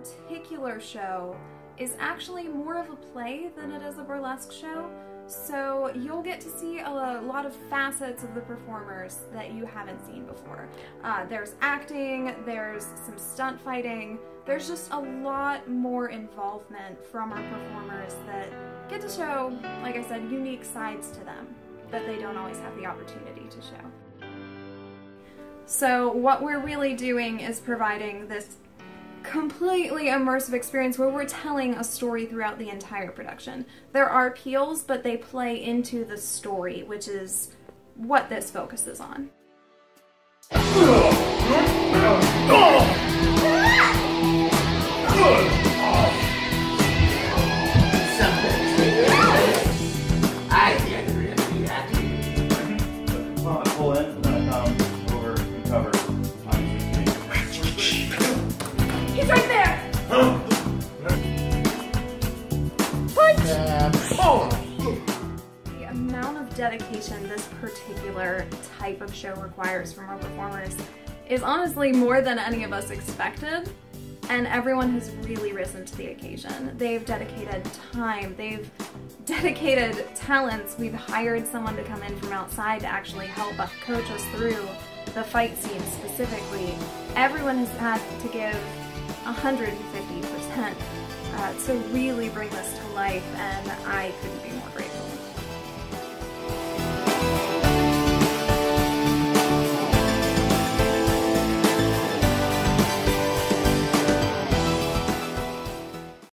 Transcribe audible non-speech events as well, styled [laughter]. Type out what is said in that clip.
particular show is actually more of a play than it is a burlesque show. So you'll get to see a lot of facets of the performers that you haven't seen before. Uh, there's acting, there's some stunt fighting, there's just a lot more involvement from our performers that get to show, like I said, unique sides to them that they don't always have the opportunity to show. So what we're really doing is providing this completely immersive experience where we're telling a story throughout the entire production. There are peels, but they play into the story, which is what this focuses on. Dedication this particular type of show requires from our performers is honestly more than any of us expected and everyone has really risen to the occasion. They've dedicated time, they've [laughs] dedicated talents. We've hired someone to come in from outside to actually help us coach us through the fight scene specifically. Everyone has had to give 150% uh, to really bring this to life and